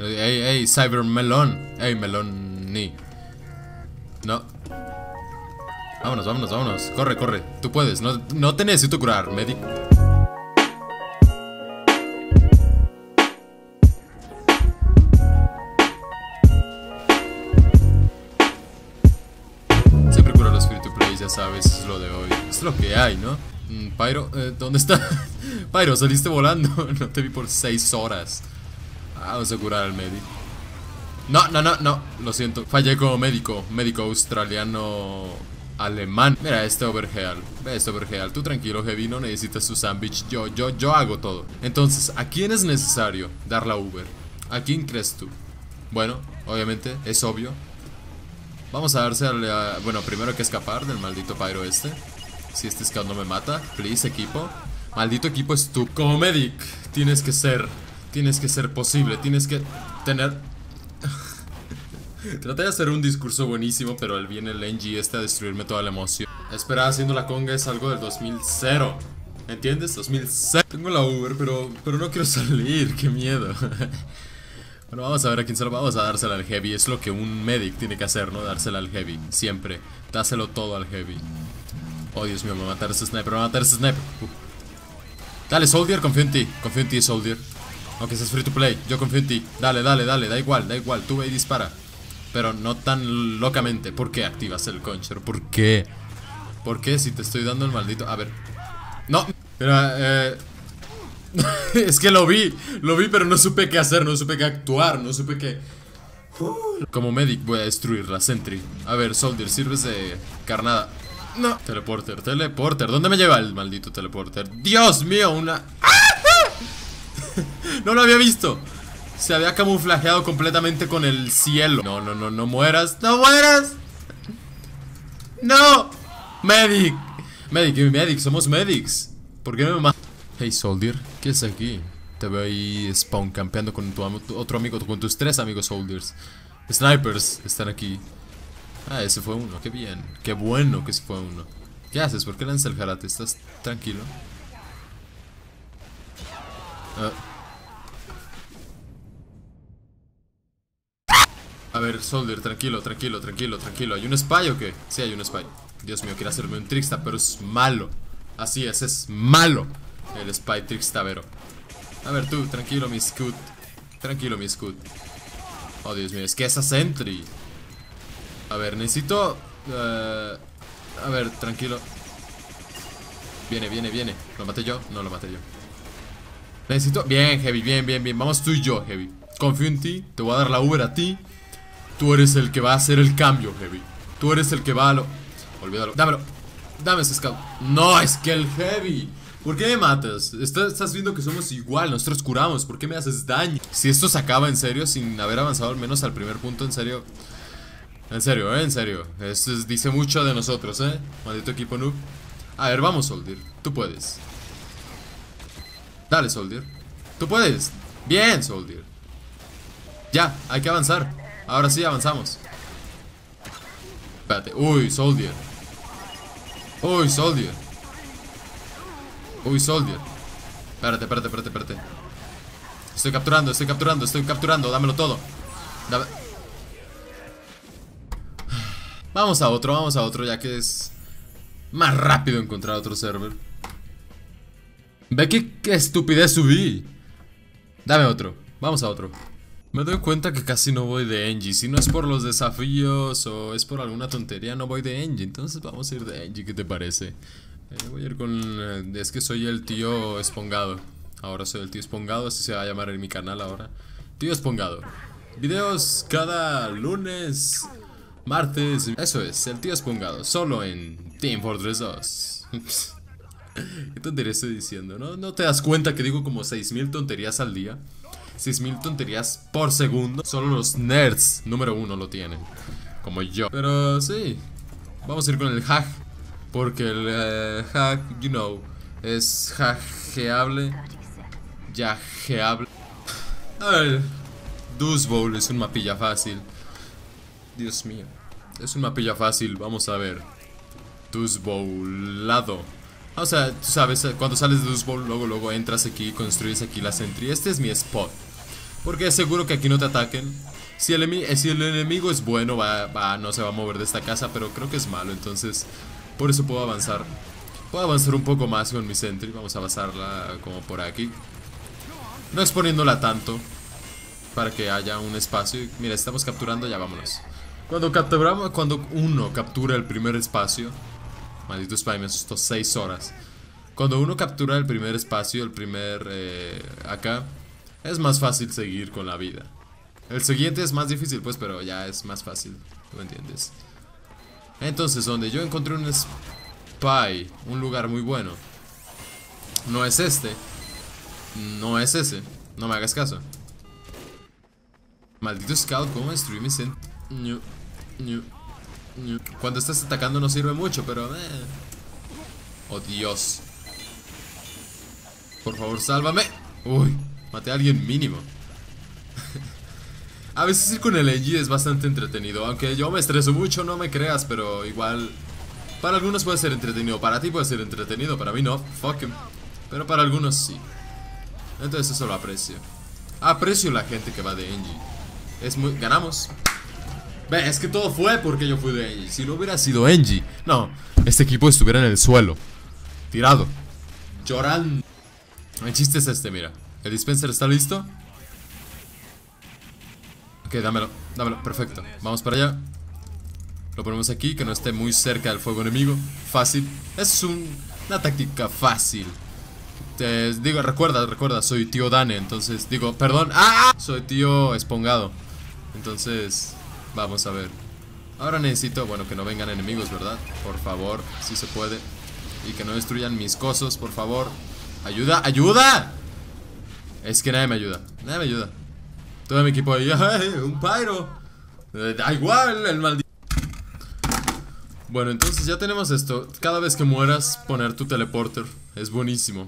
Ey, ey, Cyber Melon. Ey, Melon ni. No. Vámonos, vámonos, vámonos. Corre, corre. Tú puedes. No, no te necesito curar, medic. Siempre curo a los free to play, ya sabes, es lo de hoy. Es lo que hay, ¿no? Mm, Pyro, eh, ¿dónde está? Pyro, saliste volando. no te vi por 6 horas. Ah, vamos a curar al medic. No, no, no, no, lo siento. Fallé como médico, médico australiano alemán. Mira este overheal, ve este overheal. Tú tranquilo, Heavy, no necesitas su sandwich. Yo, yo, yo hago todo. Entonces, ¿a quién es necesario dar la Uber? ¿A quién crees tú? Bueno, obviamente, es obvio. Vamos a darse a- bueno, primero hay que escapar del maldito pyro este. Si este scout no me mata, please, equipo. Maldito equipo es tú. Como medic, tienes que ser. Tienes que ser posible. Tienes que tener. Traté de hacer un discurso buenísimo, pero él viene el NG este a destruirme toda la emoción. Esperar haciendo la conga es algo del 2000. ¿Entiendes? 2006. Tengo la Uber, pero, pero no quiero salir. Qué miedo. Bueno, vamos a ver a quién se lo vamos a dársela al heavy. Es lo que un medic tiene que hacer, ¿no? Dársela al heavy. Siempre. Dáselo todo al heavy. Oh, Dios mío, me va a matar ese sniper, me va a matar ese sniper. Uh. Dale, Soldier, confío en ti. Confío en ti, Soldier. Aunque seas free to play, yo confío en ti. Dale, dale, dale, da igual, da igual. Tú ve y dispara. Pero no tan locamente. ¿Por qué activas el concher? ¿Por qué? ¿Por qué si te estoy dando el maldito? A ver. No. Mira, eh. es que lo vi, lo vi, pero no supe qué hacer, no supe qué actuar, no supe qué. Como medic voy a destruir la sentry. A ver, Soldier, sirves de carnada. No. Teleporter, teleporter. ¿Dónde me lleva el maldito teleporter? Dios mío, una. No lo había visto. Se había camuflajeado completamente con el cielo. No, no, no, no mueras. ¡No mueras! ¡No! Medic. Medic, medic, somos medics. ¿Por qué me matas? Hey, Soldier, ¿qué es aquí? Te veo ahí spawn campeando con tu, otro amigo, con tus tres amigos Soldiers. Snipers están aquí. Ah, ese fue uno, qué bien. Qué bueno que ese fue uno. ¿Qué haces? ¿Por qué lanzas el jarate? ¿Estás tranquilo? Ah. A ver, Soldier, tranquilo, tranquilo, tranquilo, tranquilo. ¿Hay un spy o qué? Sí, hay un spy. Dios mío, quiere hacerme un tricksta, pero es malo. Así es, es malo. El spy trickstavero. A ver, tú, tranquilo, mi scoot. Tranquilo, mi scoot. Oh, Dios mío, es que esa sentry. A ver, necesito. eh, a ver, tranquilo. Viene, viene, viene. ¿Lo maté yo? No lo maté yo. Necesito. Bien, Heavy, bien, bien, bien. Vamos tú y yo, Heavy. Confío en ti. Te voy a dar la Uber a ti. Tú eres el que va a hacer el cambio, Heavy. Tú eres el que va a lo. Olvídalo. Dámelo. Dame ese scout. No, es que el Heavy. ¿Por qué me matas? Estás, viendo que somos igual, nosotros curamos. ¿Por qué me haces daño? Si esto se acaba en serio, sin haber avanzado al menos al primer punto, en serio. En serio, ¿eh? En serio. Esto es- dice mucho de nosotros, ¿eh? Maldito equipo noob. A ver, vamos, Soldier. Tú puedes. Dale, Soldier. Tú puedes. Bien, Soldier. Ya, hay que avanzar. Ahora sí, avanzamos. Espérate. Uy, Soldier. Uy, Soldier. Uy, Soldier. Espérate, espérate, espérate, espérate. Estoy capturando, estoy capturando, estoy capturando. Dámelo todo. Vamos a otro, vamos a otro, ya que es más rápido encontrar otro server. Ve qué, qué estupidez subí. Dame otro, vamos a otro. Me doy cuenta que casi no voy de Engie. Si no es por los desafíos o es por alguna tontería, no voy de Engie. Entonces vamos a ir de Engie, ¿qué te parece? Eh, voy a ir con... eh, es que soy el tío espongado. Ahora soy el tío espongado, así se va a llamar en mi canal ahora. Tío espongado. Videos cada lunes, martes. Eso es, el tío espongado. Solo en Team Fortress 2. ¿Qué tontería estoy diciendo? ¿No, ¿No te das cuenta que digo como 6000 tonterías al día? 6000 tonterías por segundo. Solo los nerds número uno lo tienen. Como yo. Pero sí. Vamos a ir con el hack. Porque el eh, hack, you know, es hackeable. Yajeable. Ver. Deuce Bowl es un mapilla fácil. Dios mío. Es un mapilla fácil. Vamos a ver. Deuce Bowl lado. O sea, tú sabes, cuando sales de Deuce Bowl, luego, luego entras aquí, construyes aquí la sentry. Este es mi spot. Porque es seguro que aquí no te ataquen. Si el, eh, si el enemigo es bueno, va, va, no se va a mover de esta casa, pero creo que es malo, entonces por eso puedo avanzar. Puedo avanzar un poco más con mi sentry. Vamos a avanzarla como por aquí. No exponiéndola tanto para que haya un espacio. Mira, estamos capturando, ya vámonos. Cuando capturamos, cuando uno captura el primer espacio, maldito spy me asustó 6 horas. Cuando uno captura el primer espacio, el primer eh, acá, es más fácil seguir con la vida. El siguiente es más difícil, pues, pero ya es más fácil, ¿tú entiendes? Entonces, donde yo encontré un spy, un lugar muy bueno, no es este, no es ese, no me hagas caso. Maldito scout, ¿cómo destruí mi ñu. Cuando estás atacando no sirve mucho, pero... eh. Oh, Dios. Por favor, sálvame. Uy, maté a alguien mínimo. a veces ir con el Engie es bastante entretenido. Aunque yo me estreso mucho, no me creas, pero igual... Para algunos puede ser entretenido. Para ti puede ser entretenido, para mí no. Fuck him. Pero para algunos sí. Entonces eso lo aprecio. Aprecio la gente que va de Engie. Es muy... Ganamos. Ve, es que todo fue porque yo fui de Engie. Si no hubiera sido Engie, no. Este equipo estuviera en el suelo. Tirado. Llorando. El chiste es este, mira. ¿El dispenser está listo? Ok, dámelo. Dámelo. Perfecto. Vamos para allá. Lo ponemos aquí, que no esté muy cerca del fuego enemigo. Fácil. Es un- una táctica fácil. Te digo, recuerda, recuerda, soy tío Dane, entonces digo, perdón, ¡ah! Soy tío Espongado. Entonces, vamos a ver. Ahora necesito, bueno, que no vengan enemigos, ¿verdad? Por favor, si se puede. Y que no destruyan mis cosos, por favor. ¡Ayuda! ¡Ayuda! Es que nadie me ayuda. Nadie me ayuda. Todo mi equipo ahí, ¡ay, un pyro! Eh, Da igual, el maldito. Bueno, entonces ya tenemos esto. Cada vez que mueras, poner tu teleporter. Es buenísimo.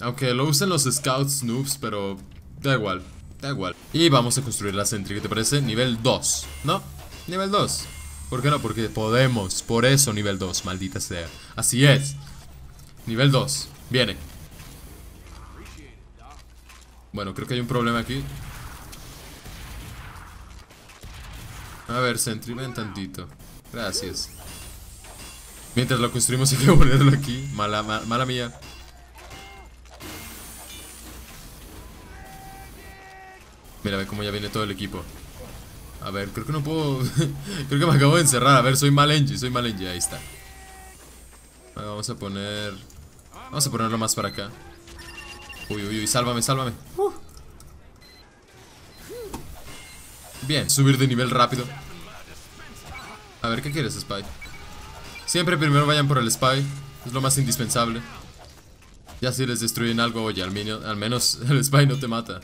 Aunque lo usen los scouts noobs, pero da igual, da igual. Y vamos a construir la sentry, ¿qué te parece? Nivel 2, ¿no? Nivel 2. ¿Por qué no? Porque podemos, por eso nivel 2, maldita sea. Así es. Nivel 2, viene. Bueno, creo que hay un problema aquí. A ver, sentry, ven tantito. Gracias. Mientras lo construimos hay que ponerlo aquí. Mala, ma- mala mía. Mira, ve cómo ya viene todo el equipo. A ver, creo que no puedo... creo que me acabo de encerrar. A ver, soy mal Engie, soy mal Engie. Ahí está. Vamos a poner... Vamos a ponerlo más para acá. Uy, uy, uy, sálvame, sálvame. Uh. Bien, subir de nivel rápido. A ver, ¿qué quieres, Spy? Siempre primero vayan por el Spy. Es lo más indispensable. Ya si les destruyen algo, oye, al, minio- al menos el Spy no te mata.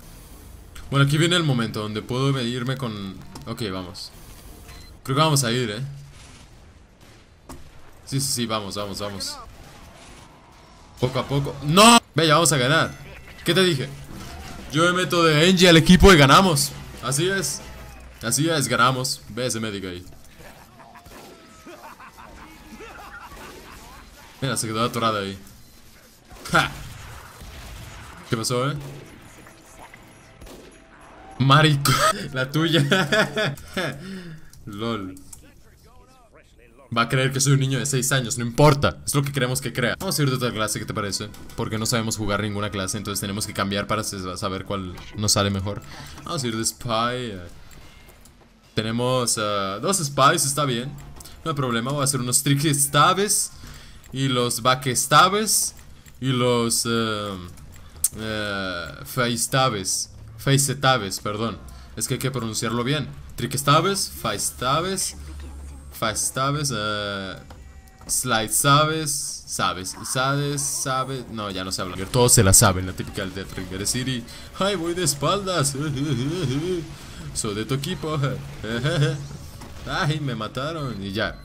Bueno, aquí viene el momento donde puedo medirme con... Ok, vamos. Creo que vamos a ir, ¿eh? Sí, sí, sí, vamos, vamos, vamos. Poco a poco. ¡No! Ve, ya vamos a ganar. ¿Qué te dije? Yo me meto de Engie al equipo y ganamos. Así es. Así es, ganamos. Ve ese médico ahí. Mira, se quedó atorada ahí. ¿Qué pasó, eh? Marico. La tuya. LOL. Va a creer que soy un niño de 6 años, no importa. Es lo que queremos que crea. Vamos a ir de otra clase, ¿qué te parece? Porque no sabemos jugar ninguna clase, entonces tenemos que cambiar para sa- saber cuál nos sale mejor. Vamos a ir de Spy. eh. Tenemos ah, dos Spies, está bien. No hay problema, voy a hacer unos Tricky Stabes. Y los Backstabes. Y los... eh, Facetabes. Facetabes, perdón. Es que hay que pronunciarlo bien. Trickstabes, Facetabes. Facetabes, eh... Slide sabes, sabes, sabes, sabes. No, ya no se habla. Todos se la saben, la típica del Death Ringer City. Ay, voy de espaldas. Soy de tu equipo. Ay, me mataron. Y ya.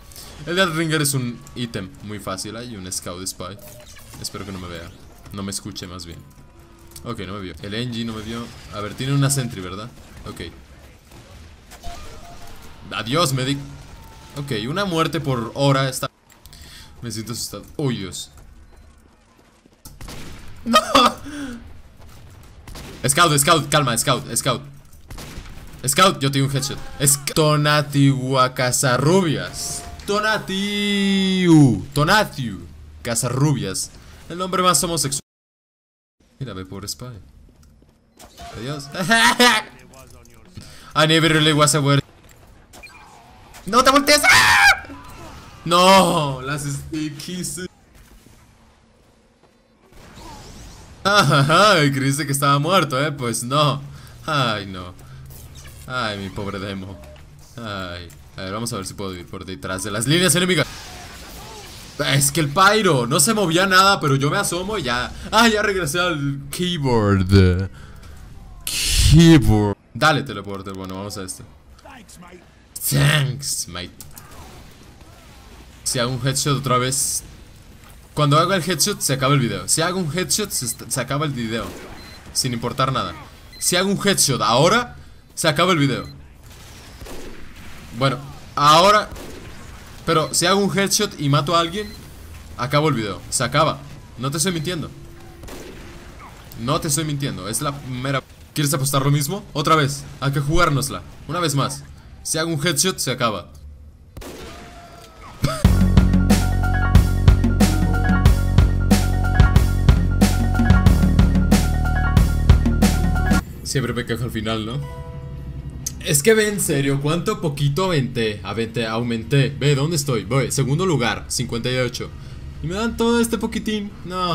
El Death Ringer es un ítem muy fácil. Hay un Scout Spy. Espero que no me vea. No me escuche más bien. Ok, no me vio. El Engie no me vio. A ver, tiene una Sentry, ¿verdad? Ok. Adiós, medic. Ok, una muerte por hora está... Me siento asustado. ¡Oh, Dios! ¡No! Scout, Scout, calma, Scout, Scout. Scout, yo tengo un headshot. Es Tonatigua Casarrubias. Tonatiu. Tonatiu. Casarrubias. El nombre más homosexual. Mira, ve pobre Spy. Adiós. I never really was aware. ¡No te voltees! ¡Ah! ¡No! Las stickies. Ay, creíste que estaba muerto, eh. Pues no. Ay, no. Ay, mi pobre demo. Ay. A ver, vamos a ver si puedo ir por detrás de las líneas enemigas. Es que el Pyro no se movía nada, pero yo me asomo y ya. Ah, ya regresé al keyboard. Keyboard. Dale, teleporter. Bueno, vamos a este. Thanks, mate. Si hago un headshot otra vez. Cuando hago el headshot, se acaba el video. Si hago un headshot, se, se acaba el video. Sin importar nada. Si hago un headshot ahora, se acaba el video. Bueno, ahora Pero si hago un headshot y mato a alguien Acabo el video, se acaba No te estoy mintiendo No te estoy mintiendo, es la mera ¿Quieres apostar lo mismo? Otra vez, hay que jugárnosla Una vez más Si hago un headshot, se acaba Siempre me quejo al final, ¿no? Es que ve en serio, ¿cuánto poquito aventé? Aventé, aumenté. Ve, ¿dónde estoy? Voy, segundo lugar, 58. Y me dan todo este poquitín. No.